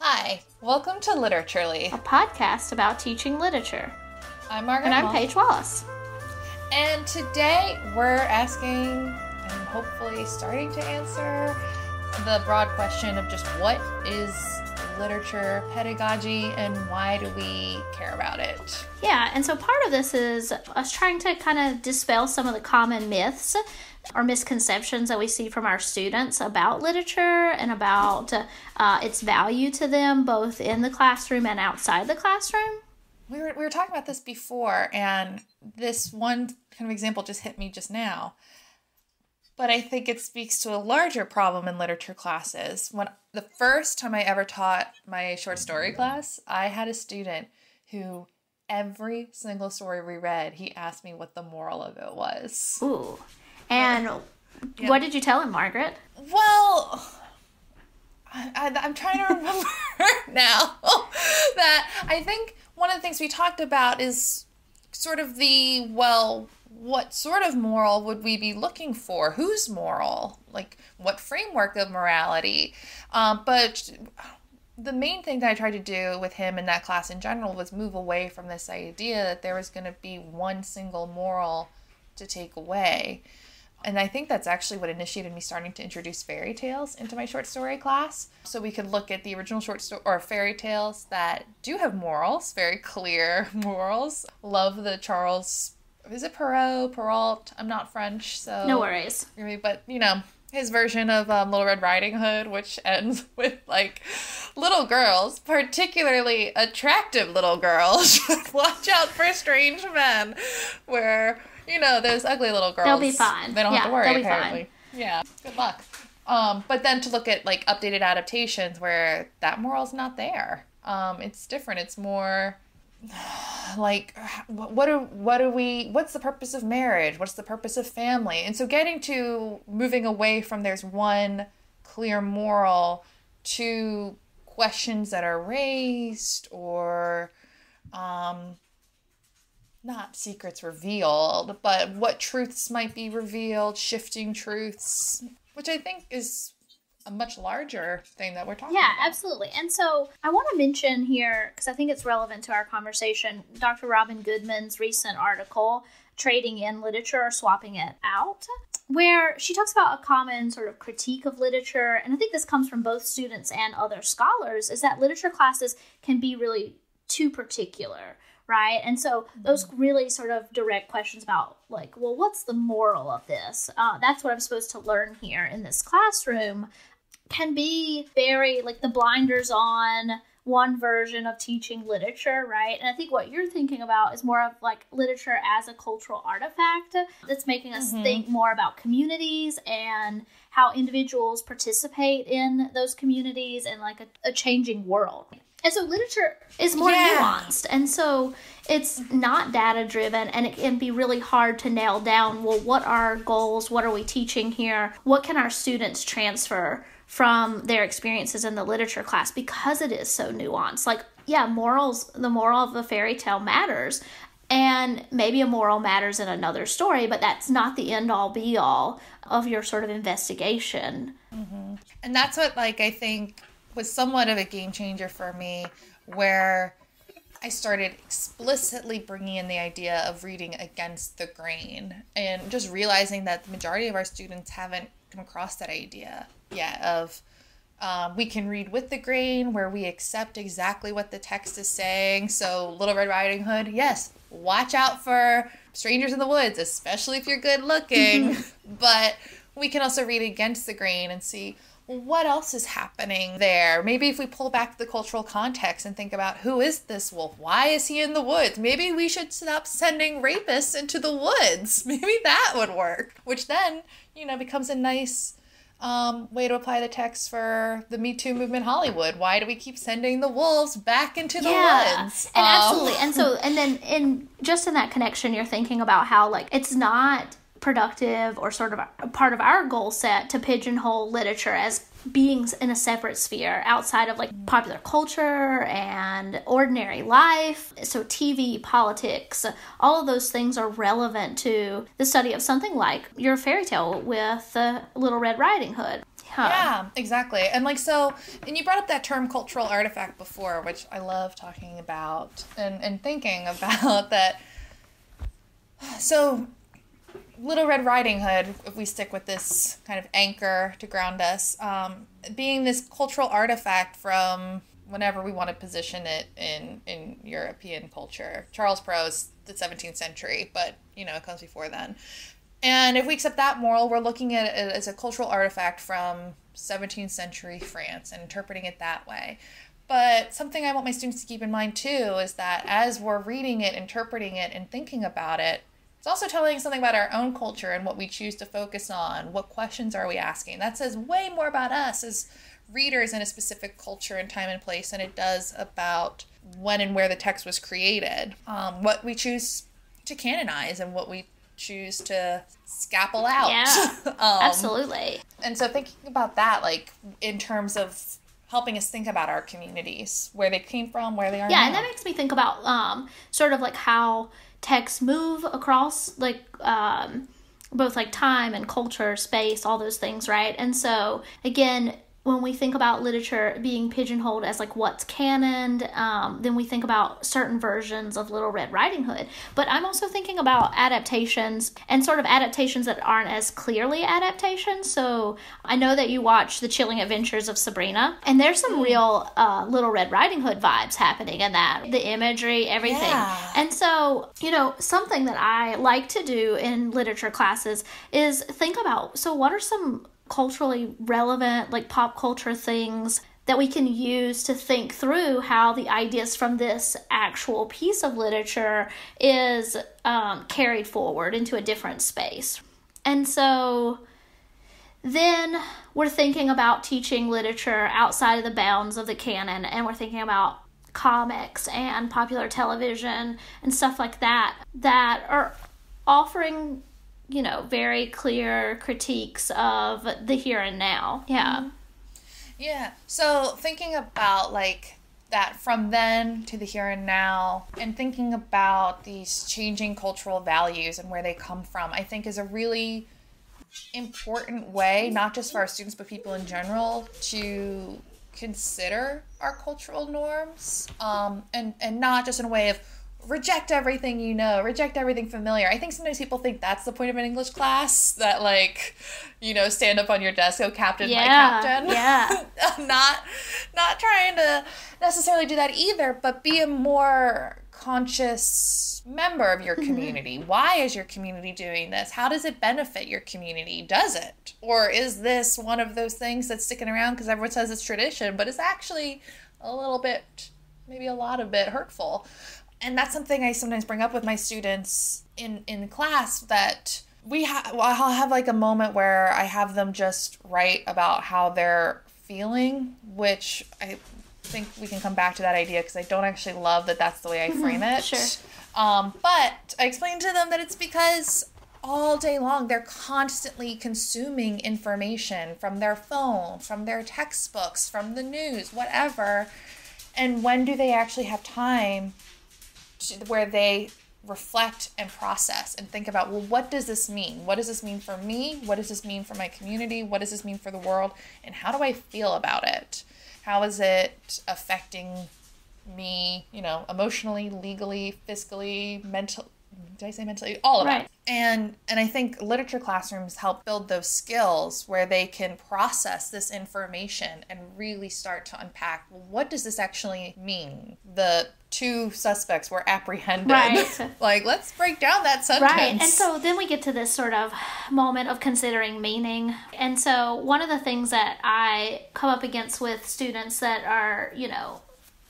Hi, welcome to Literaturely. a podcast about teaching literature. I'm Margaret And I'm. Paige Wallace. And today we're asking and hopefully starting to answer the broad question of just what is literature pedagogy and why do we care about it? Yeah, and so part of this is us trying to kind of dispel some of the common myths or misconceptions that we see from our students about literature and about uh, its value to them, both in the classroom and outside the classroom. We were, we were talking about this before, and this one kind of example just hit me just now. But I think it speaks to a larger problem in literature classes. When the first time I ever taught my short story class, I had a student who every single story we read, he asked me what the moral of it was. Ooh. And what did you tell him, Margaret? Well, I, I, I'm trying to remember now that I think one of the things we talked about is sort of the well, what sort of moral would we be looking for? Whose moral? Like, what framework of morality? Um, but the main thing that I tried to do with him in that class in general was move away from this idea that there was going to be one single moral to take away. And I think that's actually what initiated me starting to introduce fairy tales into my short story class. So we could look at the original short story or fairy tales that do have morals, very clear morals. Love the Charles, is it Perrault? Perrault? I'm not French, so. No worries. But, you know, his version of um, Little Red Riding Hood, which ends with like little girls, particularly attractive little girls, watch out for strange men, where you know those ugly little girls. They'll be fine. They don't have to worry. they'll be fine. apparently, yeah. Good luck. Um, but then to look at like updated adaptations where that moral's not there. Um, it's different. It's more like wh- what are what are we what's the purpose of marriage what's the purpose of family and so getting to moving away from there's one clear moral to questions that are raised or um not secrets revealed but what truths might be revealed shifting truths which i think is a much larger thing that we're talking about. Yeah, about absolutely. And so I want to mention here, because I think it's relevant to our conversation, Dr. Robin Goodman's recent article, Trading in Literature or Swapping It Out, where she talks about a common sort of critique of literature. And I think this comes from both students and other scholars, is that literature classes can be really too particular. Right. And so those really sort of direct questions about, like, well, what's the moral of this? Uh, that's what I'm supposed to learn here in this classroom can be very like the blinders on one version of teaching literature, right? And I think what you're thinking about is more of like literature as a cultural artifact that's making us think more about communities and how individuals participate in those communities and like a, a changing world. And so literature is more Yeah. nuanced. And so it's mm-hmm. not data driven and it can be really hard to nail down well, what are our goals? What are we teaching here? What can our students transfer from their experiences in the literature class because it is so nuanced? Like, yeah, morals, the moral of a fairy tale matters. And maybe a moral matters in another story, but that's not the end all be all of your sort of investigation. Mm-hmm. and that's what like i think was somewhat of a game changer for me where i started explicitly bringing in the idea of reading against the grain and just realizing that the majority of our students haven't come across that idea yet of um, we can read with the grain where we accept exactly what the text is saying. So, Little Red Riding Hood, yes, watch out for strangers in the woods, especially if you're good looking. but we can also read against the grain and see what else is happening there. Maybe if we pull back the cultural context and think about who is this wolf? Why is he in the woods? Maybe we should stop sending rapists into the woods. Maybe that would work, which then, you know, becomes a nice um, way to apply the text for the Me Too movement Hollywood. Why do we keep sending the wolves back into the yeah, woods? and Um, absolutely. And so, and then in just in that connection, you're thinking about how like it's not productive or sort of a part of our goal set to pigeonhole literature as beings in a separate sphere outside of like popular culture and ordinary life. So, TV, politics, all of those things are relevant to the study of something like your fairy tale with uh, Little Red Riding Hood. Huh. Yeah, exactly. And like so and you brought up that term cultural artifact before, which I love talking about and, and thinking about that so Little Red Riding Hood, if we stick with this kind of anchor to ground us, um, being this cultural artifact from whenever we want to position it in in European culture. Charles Perrault's the 17th century, but you know, it comes before then. And if we accept that moral, we're looking at it as a cultural artifact from 17th century France and interpreting it that way. But something I want my students to keep in mind too is that as we're reading it, interpreting it, and thinking about it, it's also telling something about our own culture and what we choose to focus on. What questions are we asking? That says way more about us as readers in a specific culture and time and place than it does about when and where the text was created. Um, what we choose to canonize and what we choose to scalpel out. Yeah, um, Absolutely. and so thinking about that, like in terms of helping us think about our communities, where they came from, where they are Yeah, now. and that makes me think about um, sort of like how texts move across like um, both like time and culture, space, all those things, right? And so again, when we think about literature being pigeonholed as like what's canon, um, then we think about certain versions of Little Red Riding Hood. But I'm also thinking about adaptations and sort of adaptations that aren't as clearly adaptations. So I know that you watch The Chilling Adventures of Sabrina, and there's some real uh, Little Red Riding Hood vibes happening in that. The imagery, everything. Yeah. And so, you know, something that I like to do in literature classes is think about so, what are some culturally relevant, like pop culture things that we can use to think through how the ideas from this actual piece of literature is um, carried forward into a different space? And so, then we're thinking about teaching literature outside of the bounds of the canon, and we're thinking about comics and popular television and stuff like that that are offering, you know, very clear critiques of the here and now. Yeah. Yeah. So thinking about like that from then to the here and now and thinking about these changing cultural values and where they come from, I think is a really important way, not just for our students, but people in general, to consider our cultural norms um, and, and not just in a way of reject everything you know, reject everything familiar. I think sometimes people think that's the point of an English class that, like, you know, stand up on your desk, go captain, my captain. yeah. I'm not not trying to necessarily do that either, but be a more conscious member of your mm-hmm. community. Why is your community doing this? How does it benefit your community? Does it? Or is this one of those things that's sticking around because everyone says it's tradition, but it's actually a little bit, maybe a lot of bit hurtful? And that's something I sometimes bring up with my students in in class that we have well, I'll have like a moment where I have them just write about how they're feeling, which I think we can come back to that idea because I don't actually love that that's the way I frame it. sure. Um, but I explained to them that it's because all day long they're constantly consuming information from their phone, from their textbooks, from the news, whatever. And when do they actually have time where they reflect and process and think about well what does this mean? What does this mean for me? What does this mean for my community? What does this mean for the world? And how do i feel about it? How is it affecting me you know emotionally legally fiscally mental did i say mentally? All of Right. it and and i think literature classrooms help build those skills where they can process this information and really start to unpack well, what does this actually mean the two suspects were apprehended Right. like let's break down that sentence Right. And so then we get to this sort of moment of considering meaning. And so one of the things that I come up against with students that are, you know,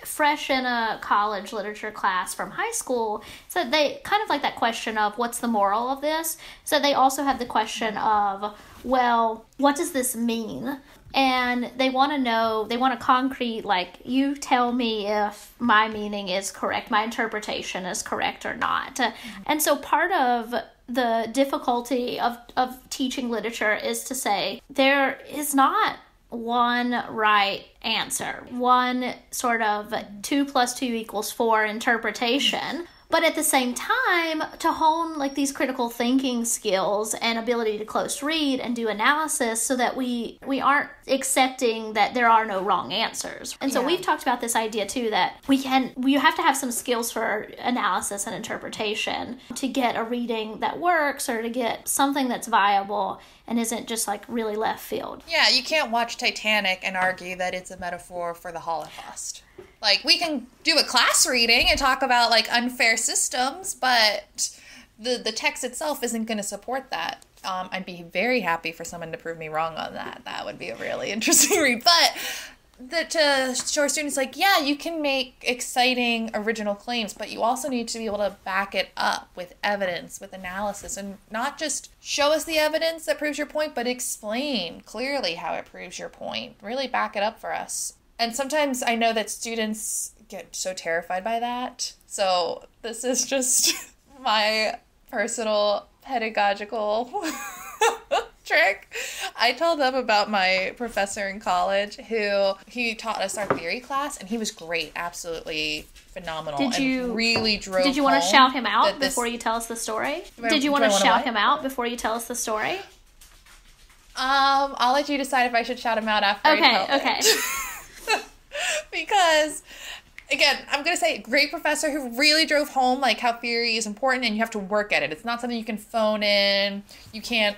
fresh in a college literature class from high school. So they kind of like that question of what's the moral of this? So they also have the question of well what does this mean? And they want to know they want a concrete like you tell me if my meaning is correct my interpretation is correct or not. And so part of the difficulty of, of teaching literature is to say there is not one right answer, one sort of two plus two equals four interpretation. but at the same time to hone like these critical thinking skills and ability to close read and do analysis so that we we aren't accepting that there are no wrong answers and so Yeah. we've talked about this idea too that we can we have to have some skills for analysis and interpretation to get a reading that works or to get something that's viable and isn't just like really left field Yeah, you can't watch Titanic and argue that it's a metaphor for the Holocaust. Like we can do a class reading and talk about like unfair systems, but the the text itself isn't going to support that. Um, I'd be very happy for someone to prove me wrong on that. That would be a really interesting read. But that to show our students like yeah you can make exciting original claims but you also need to be able to back it up with evidence with analysis and not just show us the evidence that proves your point but explain clearly how it proves your point really back it up for us and sometimes i know that students get so terrified by that so this is just my personal pedagogical trick. I told them about my professor in college who he taught us our theory class and he was great, absolutely phenomenal. Did you- really drove Did you want to shout him out this- before you tell us the story? I- Did you want to shout him out before you tell us the story? Um, I'll let you decide if I should shout him out after I Okay, okay. because again, I'm gonna say great professor who really drove home like how theory is important and you have to work at it. It's not something you can phone in. You can't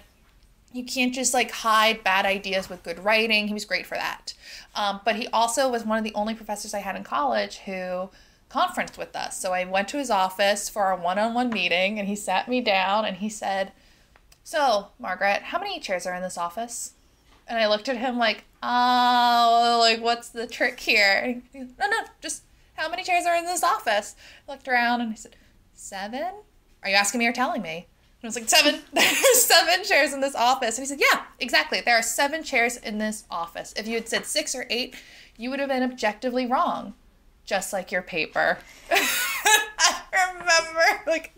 you can't just like hide bad ideas with good writing. He was great for that. Um, but he also was one of the only professors I had in college who conferenced with us. So I went to his office for our one-on-one meeting and he sat me down and he said, "So, Margaret, how many chairs are in this office?" And I looked at him like, oh, like, what's the trick here? No, no, just how many chairs are in this office? I looked around and I said, seven? Are you asking me or telling me? And I was like, seven. There's seven chairs in this office. And he said, yeah, exactly. There are seven chairs in this office. If you had said six or eight, you would have been objectively wrong, just like your paper. I remember, like,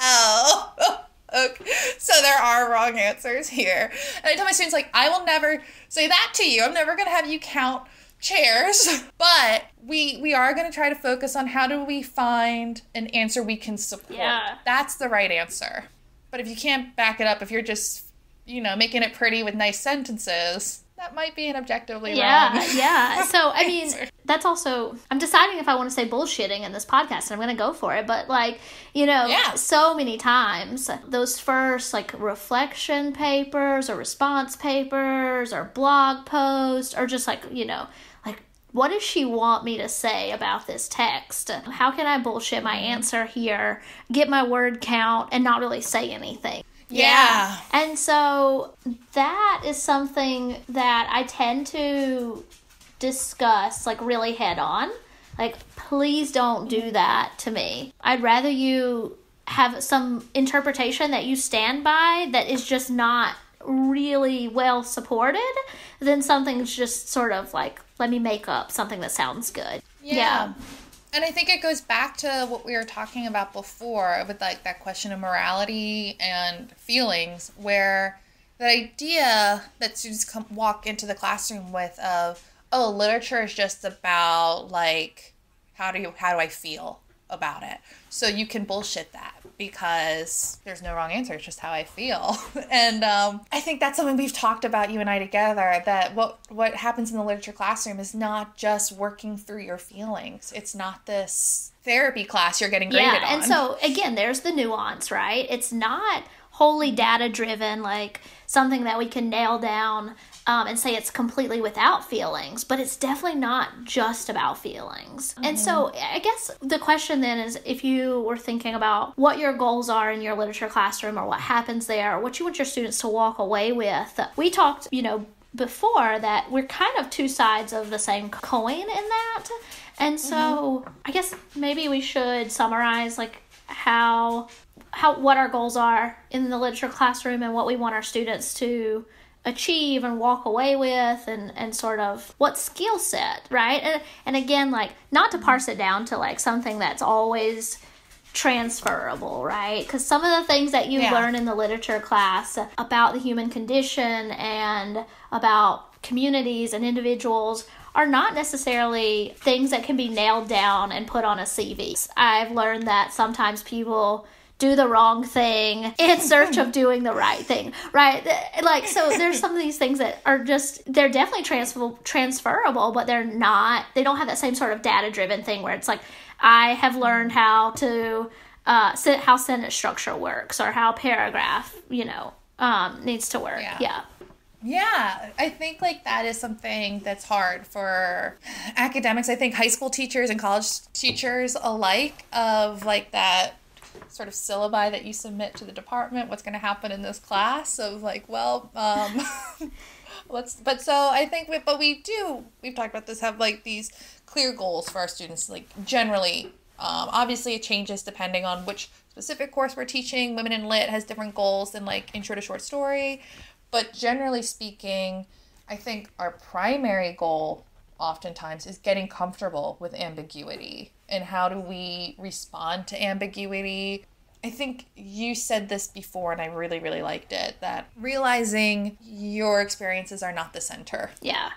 oh. Okay. So there are wrong answers here. And I tell my students, like, I will never say that to you. I'm never going to have you count chairs. But we we are going to try to focus on how do we find an answer we can support. Yeah. That's the right answer. But if you can't back it up, if you're just, you know, making it pretty with nice sentences, that might be an objectively Yeah, wrong. yeah. So I mean, that's also I'm deciding if I want to say bullshitting in this podcast, and I'm gonna go for it. But like, you know, Yeah. so many times those first like reflection papers or response papers or blog posts or just like you know like. What does she want me to say about this text? How can I bullshit my mm-hmm. answer here, get my word count, and not really say anything? Yeah. And so that is something that I tend to discuss like really head on. Like, please don't do that to me. I'd rather you have some interpretation that you stand by that is just not really well supported than something's just sort of like, let me make up something that sounds good. Yeah. And I think it goes back to what we were talking about before with like that question of morality and feelings where the idea that students come walk into the classroom with of oh literature is just about like how do you how do I feel about it. So you can bullshit that because there's no wrong answer. It's just how I feel. And um, I think that's something we've talked about you and I together. That what what happens in the literature classroom is not just working through your feelings. It's not this therapy class you're getting graded yeah, on. and so again, there's the nuance, right? It's not wholly data driven, like something that we can nail down um, and say it's completely without feelings, but it's definitely not just about feelings. And so I guess the question then is if you were thinking about what your goals are in your literature classroom or what happens there, or what you want your students to walk away with, we talked, you know, before that we're kind of two sides of the same coin in that. And so I guess maybe we should summarize like how how what our goals are in the literature classroom and what we want our students to achieve and walk away with and and sort of what skill set, right? And and again like not to parse it down to like something that's always transferable, right? Because some of the things that you Yeah. learn in the literature class about the human condition and about communities and individuals are not necessarily things that can be nailed down and put on a CV. I've learned that sometimes people do the wrong thing in search of doing the right thing, right? Like, so there's some of these things that are just, they're definitely transfer- transferable, but they're not, they don't have that same sort of data driven thing where it's like, I have learned how to, uh, how sentence structure works or how paragraph, you know, um, needs to work. Yeah. yeah. Yeah, I think like that is something that's hard for academics. I think high school teachers and college teachers alike of like that sort of syllabi that you submit to the department, what's going to happen in this class of like, well, um let's but so I think we but we do we've talked about this have like these clear goals for our students like generally um, obviously it changes depending on which specific course we're teaching. Women in Lit has different goals than like intro to short story but generally speaking, I think our primary goal oftentimes is getting comfortable with ambiguity and how do we respond to ambiguity. I think you said this before and I really, really liked it that realizing your experiences are not the center. Yeah.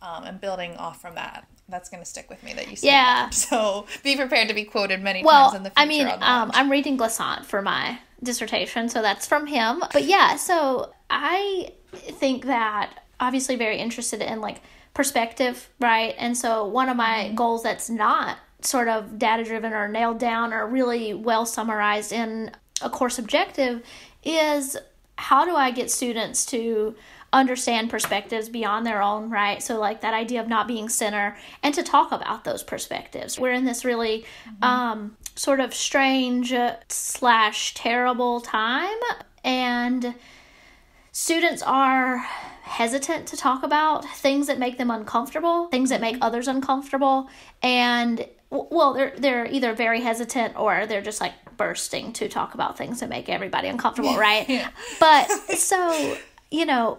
Um, and building off from that. That's going to stick with me that you said yeah. That. So be prepared to be quoted many well, times in the future. I mean, um, I'm reading Glissant for my dissertation, so that's from him. But yeah, so I think that obviously very interested in like perspective, right? And so one of my goals that's not sort of data driven or nailed down or really well summarized in a course objective is how do I get students to understand perspectives beyond their own, right? So, like that idea of not being center and to talk about those perspectives. We're in this really mm-hmm. um, sort of strange slash terrible time, and students are hesitant to talk about things that make them uncomfortable, things that make mm-hmm. others uncomfortable, and well, they're they're either very hesitant or they're just like bursting to talk about things that make everybody uncomfortable, right? yeah. But so, you know,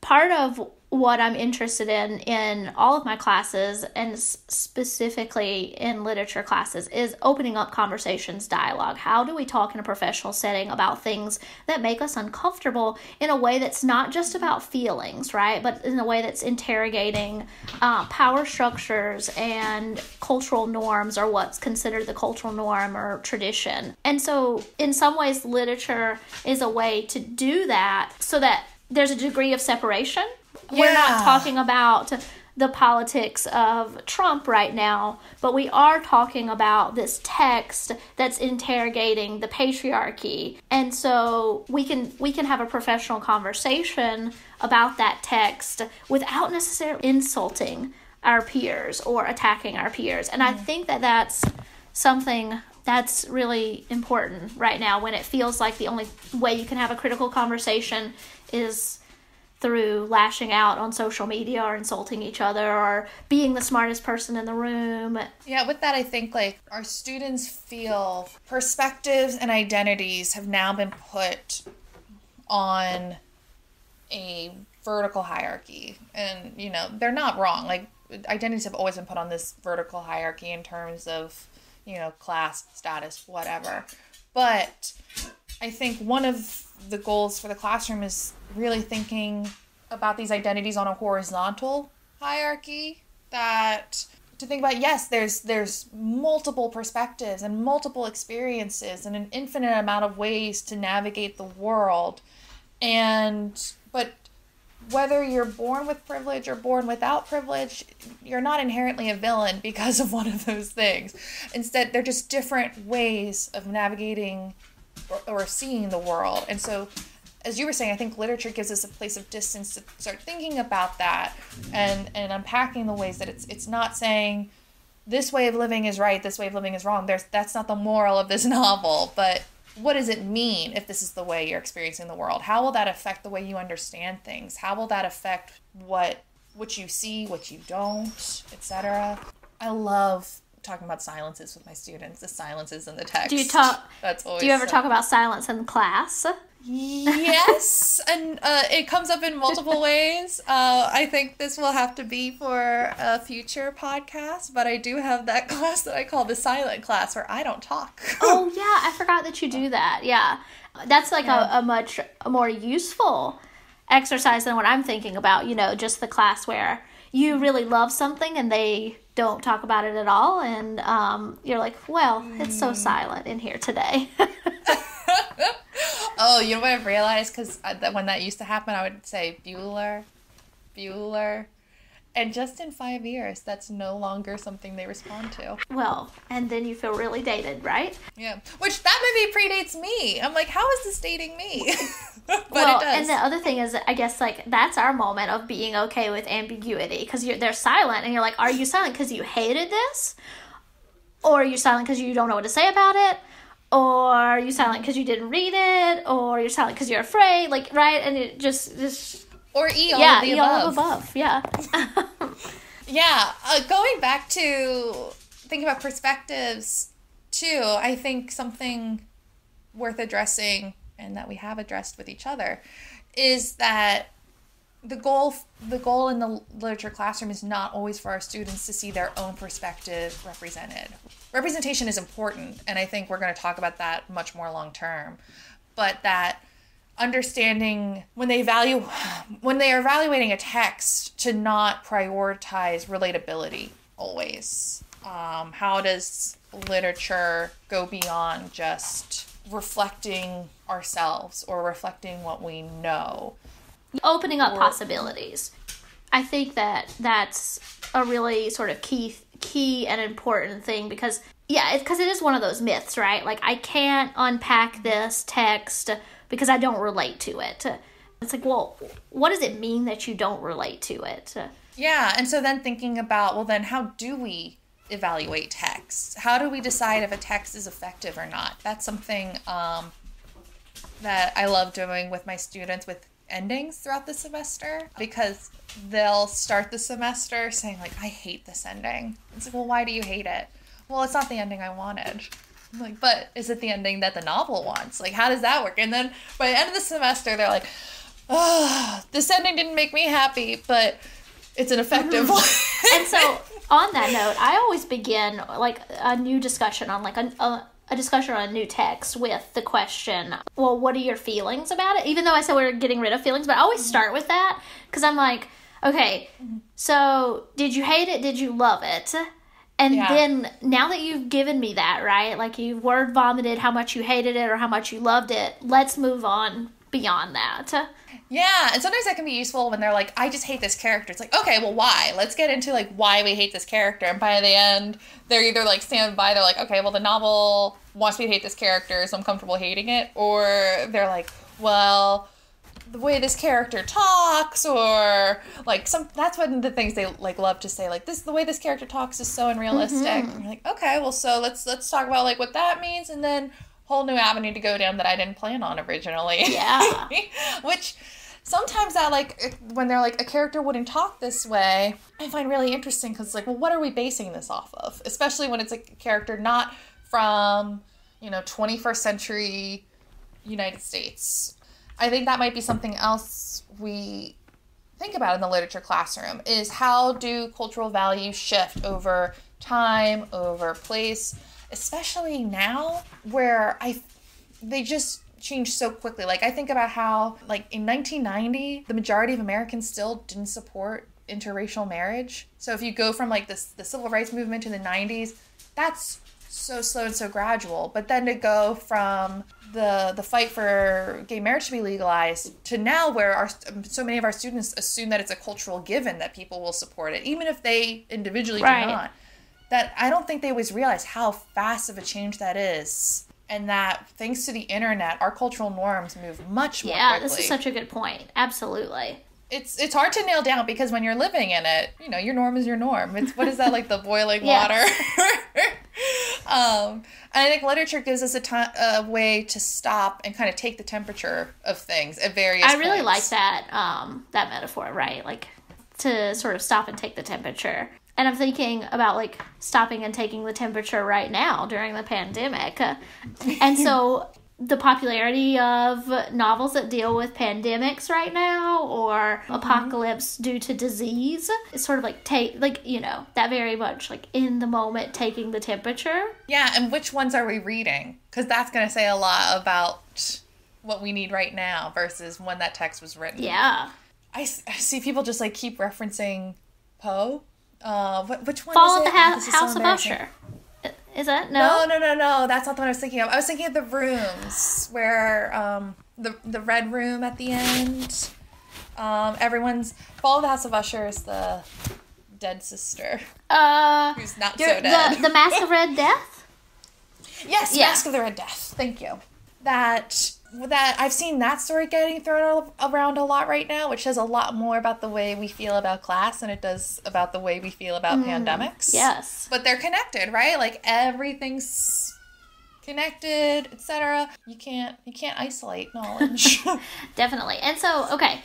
part of what I'm interested in in all of my classes and specifically in literature classes is opening up conversations, dialogue. How do we talk in a professional setting about things that make us uncomfortable in a way that's not just about feelings, right? But in a way that's interrogating uh, power structures and cultural norms or what's considered the cultural norm or tradition. And so, in some ways, literature is a way to do that so that there's a degree of separation yeah. We're not talking about the politics of Trump right now, but we are talking about this text that's interrogating the patriarchy. And so we can we can have a professional conversation about that text without necessarily insulting our peers or attacking our peers. And. I mm. think that that's something that's really important right now when it feels like the only way you can have a critical conversation is through lashing out on social media or insulting each other or being the smartest person in the room. Yeah, with that, I think like our students feel perspectives and identities have now been put on a vertical hierarchy. And, you know, they're not wrong. Like, identities have always been put on this vertical hierarchy in terms of, you know, class, status, whatever. But I think one of the goals for the classroom is really thinking about these identities on a horizontal hierarchy that to think about yes there's there's multiple perspectives and multiple experiences and an infinite amount of ways to navigate the world. And but whether you're born with privilege or born without privilege you're not inherently a villain because of one of those things. Instead they're just different ways of navigating or, or seeing the world. And so, as you were saying, I think literature gives us a place of distance to start thinking about that and and unpacking the ways that it's it's not saying this way of living is right, this way of living is wrong. There's that's not the moral of this novel, but what does it mean if this is the way you're experiencing the world? How will that affect the way you understand things? How will that affect what what you see, what you don't, etc. I love talking about silences with my students, the silences in the text. Do you talk? That's always. Do you ever so. talk about silence in class? yes, and uh, it comes up in multiple ways. Uh, I think this will have to be for a future podcast, but I do have that class that I call the silent class where I don't talk. oh yeah, I forgot that you do that. Yeah, that's like yeah. a, a much more useful exercise than what I'm thinking about. You know, just the class where you really love something and they don't talk about it at all, and um, you're like, well, it's so silent in here today. oh, you know what I've realized? Because when that used to happen, I would say Bueller, Bueller. And just in five years, that's no longer something they respond to. Well, and then you feel really dated, right? Yeah. Which that movie predates me. I'm like, how is this dating me? but well, And the other thing is, I guess, like, that's our moment of being okay with ambiguity because they're silent and you're like, are you silent because you hated this? Or are you silent because you don't know what to say about it? Or are you silent because you didn't read it? Or you're silent because you're afraid? Like, right? And it just, just or E all yeah, of the e above. all of above. Yeah. yeah. Uh, going back to thinking about perspectives too, I think something worth addressing and that we have addressed with each other is that the goal the goal in the literature classroom is not always for our students to see their own perspective represented. Representation is important and I think we're going to talk about that much more long term. But that understanding when they value when they are evaluating a text to not prioritize relatability always. Um, how does literature go beyond just reflecting ourselves or reflecting what we know? Opening up or, possibilities. I think that that's a really sort of key key and important thing because yeah because it is one of those myths right? Like i can't unpack this text because I don't relate to it. It's like, well, what does it mean that you don't relate to it? Yeah, and so then thinking about, well, then how do we evaluate text? How do we decide if a text is effective or not? That's something um, that I love doing with my students with endings throughout the semester because they'll start the semester saying like I hate this ending. It's like, well, why do you hate it? Well, it's not the ending I wanted. I'm like, but is it the ending that the novel wants? Like, how does that work? And then by the end of the semester, they're like, oh, this ending didn't make me happy, but it's an effective mm-hmm. one. and so, on that note, I always begin like a new discussion on like a, a, a discussion on a new text with the question, well, what are your feelings about it? Even though I said we are getting rid of feelings, but I always start with that because I'm like, okay, so did you hate it? Did you love it? And yeah. then now that you've given me that, right? Like you word vomited how much you hated it or how much you loved it, let's move on beyond that. Yeah, and sometimes that can be useful when they're like, I just hate this character. It's like, okay, well, why? Let's get into like why we hate this character. And by the end, they're either like stand by, they're like, okay, well, the novel wants me to hate this character, so I'm comfortable hating it, or they're like, well, the way this character talks or like some that's one of the things they like love to say like this the way this character talks is so unrealistic. Mm-hmm. like okay well so let's let's talk about like what that means and then whole new avenue to go down that I didn't plan on originally. Yeah. Which sometimes that like when they're like a character wouldn't talk this way I find really interesting because like well what are we basing this off of? Especially when it's a character not from you know 21st century United States I think that might be something else we think about in the literature classroom is how do cultural values shift over time, over place, especially now where I they just change so quickly. Like I think about how like in 1990, the majority of Americans still didn't support interracial marriage. So if you go from like this the civil rights movement to the 90s, that's so slow and so gradual. But then to go from the the fight for gay marriage to be legalized to now where our so many of our students assume that it's a cultural given that people will support it even if they individually right. do not that i don't think they always realize how fast of a change that is and that thanks to the internet our cultural norms move much more yeah quickly. this is such a good point absolutely it's it's hard to nail down because when you're living in it, you know, your norm is your norm. It's what is that like the boiling water? um, and I think literature gives us a, a way to stop and kind of take the temperature of things at various. I really points. like that um, that metaphor, right? Like to sort of stop and take the temperature. And I'm thinking about like stopping and taking the temperature right now during the pandemic. And so the popularity of novels that deal with pandemics right now or mm-hmm. apocalypse due to disease is sort of like take like you know that very much like in the moment taking the temperature yeah and which ones are we reading because that's going to say a lot about what we need right now versus when that text was written yeah I, I see people just like keep referencing Poe. Uh, wh- which one Fall is of the ha- is so House of. Usher. Is that No, no? no, no, no. That's not the one I was thinking of. I was thinking of the rooms where um the the red room at the end. Um, everyone's Fall of the House of Usher is the dead sister Uh, who's not so dead. the the Masque of Red Death. yes, Yeah. Masque of the Red Death. Thank you. That that I've seen that story getting thrown around a lot right now, which says a lot more about the way we feel about class than it does about the way we feel about mm, pandemics. Yes. but they're connected right like everything's connected etc you can't you can't isolate knowledge Definitely. And so, okay.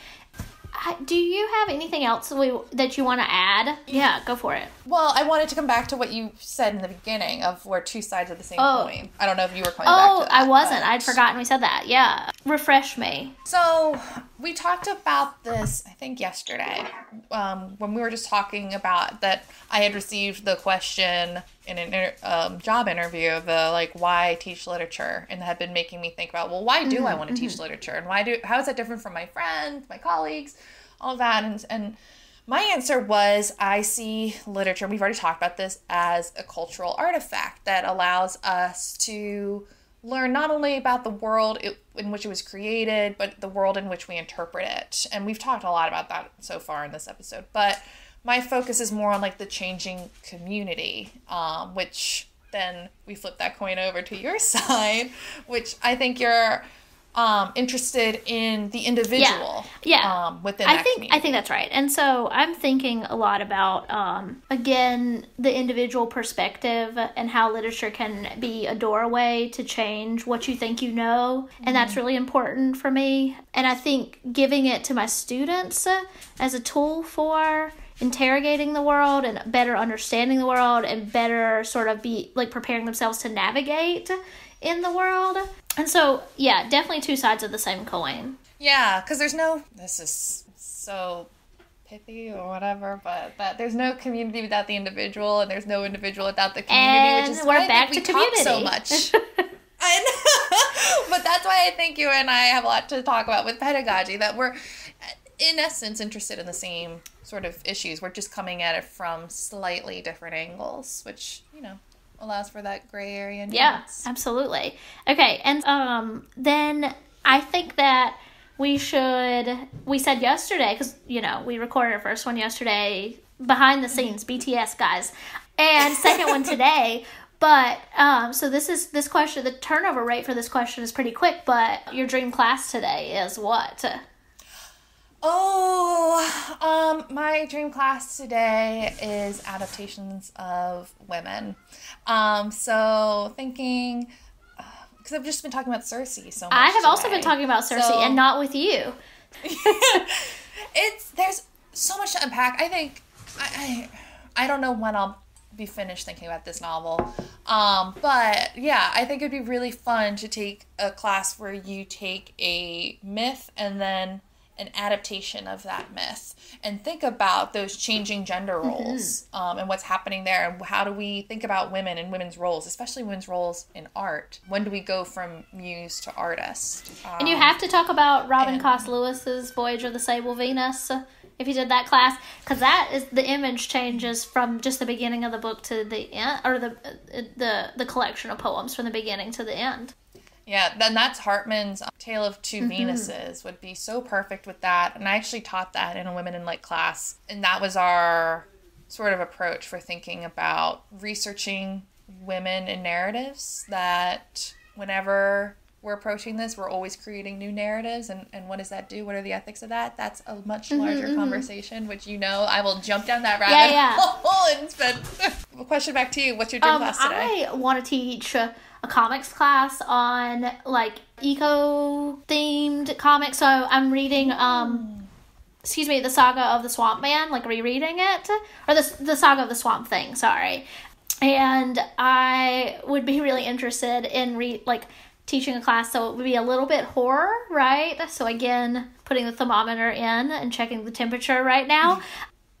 Do you have anything else we, that you want to add? Yeah, go for it. well i wanted to come back to what you said in the beginning of we're two sides of the same Oh. coin i don't know if you were coming back Oh, to that I wasn't. but- I'd forgotten we said that. Yeah. Refresh me. So we talked about this, I think, yesterday, um, when we were just talking about that. I had received the question in an inter- um, job interview, of the like, why I teach literature, and had been making me think about, well, why do I want to teach literature, and why do how is that different from my friends, my colleagues, all of that, and and my answer was I see literature, we've already talked about this, as a cultural artifact that allows us to learn not only about the world it, in which it was created, but the world in which we interpret it. And we've talked a lot about that so far in this episode. But my focus is more on like the changing community, um, which then we flip that coin over to your side, which I think you're um, interested in the individual. Yeah. Um, within I think community. I think that's right. And so I'm thinking a lot about um, again the individual perspective and how literature can be a doorway to change what you think you know, and that's really important for me. And I think giving it to my students as a tool for interrogating the world and better understanding the world and better sort of be like preparing themselves to navigate in the world. And so, yeah, definitely two sides of the same coin. Yeah, because there's no. This is so pithy or whatever, but that there's no community without the individual, and there's no individual without the community, And which is we're why back think to we talk so much. I know. but that's why I think you and I have a lot to talk about with pedagogy. That we're, in essence, interested in the same sort of issues. We're just coming at it from slightly different angles, which you know allows for that gray area. Yeah, absolutely. Okay, and um, then I think that we should. We said yesterday because you know we recorded our first one yesterday behind the scenes BTS guys, and second one today. But um, so this is this question. The turnover rate for this question is pretty quick. But your dream class today is what? Oh, um, my dream class today is adaptations of women. Um, so thinking, because I've just been talking about Circe so much. I have also been talking about Circe, So- and not with you. it's there's so much to unpack. I think I, I I don't know when I'll be finished thinking about this novel. Um, but yeah, I think it'd be really fun to take a class where you take a myth and then an adaptation of that myth. And think about those changing gender roles um, and what's happening there and how do we think about women and women's roles especially women's roles in art? When do we go from muse to artist? And you Um, have to talk about Robin and- Coste Lewis's Voyage of the Sable Venus if you did that class, because that is the image changes from just the beginning of the book to the end, or the uh, the the collection of poems from the beginning to the end. Yeah, then that's Hartman's Tale of Mm-hmm. 2 Venuses would be so perfect with that. And I actually taught that in a women in light class. And that was our sort of approach for thinking about researching women in narratives that whenever we're approaching this, we're always creating new narratives. And, and what does that do? What are the ethics of that? That's a much larger conversation, which you know I will jump down that rabbit Mm-hmm, Yeah, yeah. hole and spend. question back to you. What's your dream Um, class today? I want to teach uh, a comics class on like eco themed comics. So I'm reading um excuse me, the saga of the Swamp Man, like rereading it, or the the saga of the Swamp Thing. Sorry, and I would be really interested in re like teaching a class so it would be a little bit horror, right? So again, putting the thermometer in and checking the temperature right now.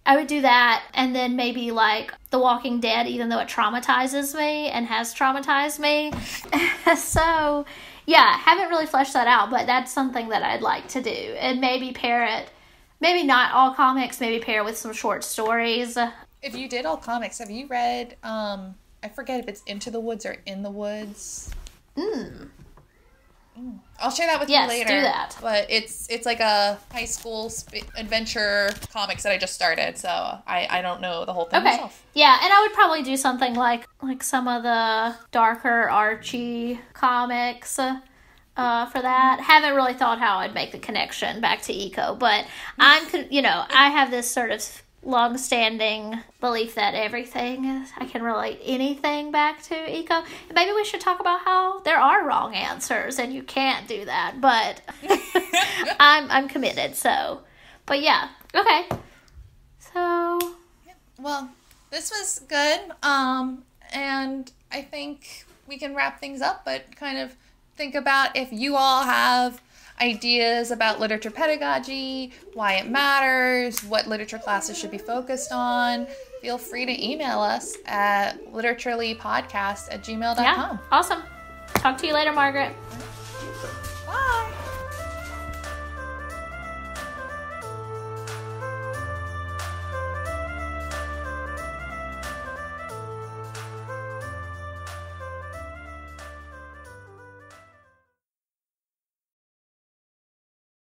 I would do that and then maybe like The Walking Dead, even though it traumatizes me and has traumatized me. so, yeah, haven't really fleshed that out, but that's something that I'd like to do. And maybe pair it maybe not all comics, maybe pair with some short stories. If you did all comics, have you read? Um, I forget if it's Into the Woods or In the Woods. Mm. I'll share that with Yes, you later. Yes, do that. But it's it's like a high school sp- adventure comics that I just started, so I I don't know the whole thing Okay. myself. Yeah, and I would probably do something like like some of the darker Archie comics uh, for that. Haven't really thought how I'd make the connection back to Eco, but I'm you know I have this sort of long-standing belief that everything is, I can relate anything back to Eco. And maybe we should talk about how there are wrong answers and you can't do that, but I'm I'm committed. So, but yeah, okay. So Well, this was good. Um, and I think we can wrap things up, but kind of think about if you all have ideas about literature pedagogy, why it matters, what literature classes should be focused on. Feel free to email us at literaturelypodcast at gmail.com. yeah, awesome. Talk to you later, Margaret. Bye.